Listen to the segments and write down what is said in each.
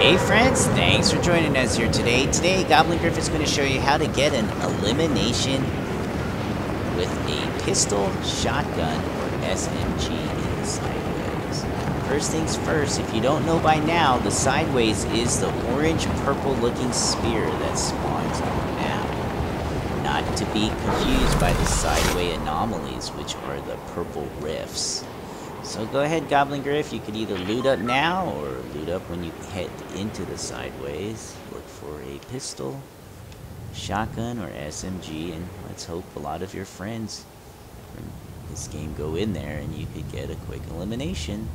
Hey friends, thanks for joining us here today. Today, Goblin Griff is going to show you how to get an elimination with a pistol, shotgun, or SMG in the sideways. First things first, if you don't know by now, the sideways is the orange-purple looking spear that spawns on the map. Not to be confused by the sideway anomalies, which are the purple rifts. So go ahead, Goblin Griff. You could either loot up now or loot up when you head into the sideways. Look for a pistol, shotgun, or SMG, and let's hope a lot of your friends from this game go in there and you could get a quick elimination.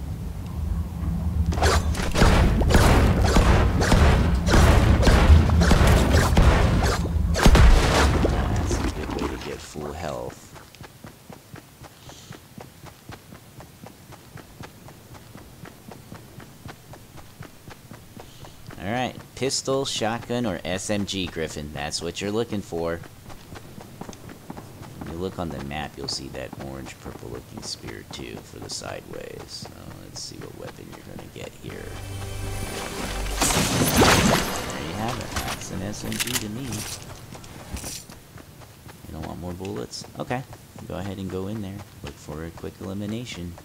Alright, pistol, shotgun, or SMG, Griffin. That's what you're looking for. When you look on the map, you'll see that orange-purple looking spear, too, for the sideways. Let's see what weapon you're to get here. There you have it. That's an SMG to me. You don't want more bullets? Okay. Go ahead and go in there. Look for a quick elimination.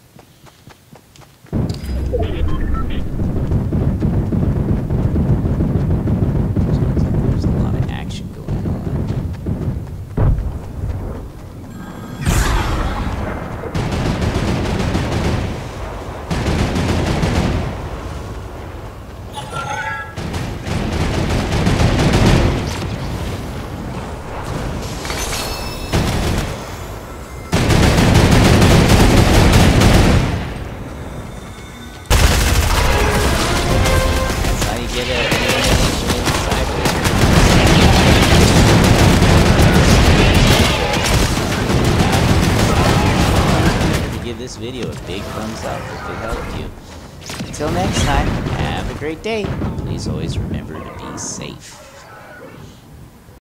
Remember to give this video a big thumbs up if it helped you. Until next time, have a great day. Please always remember to be safe.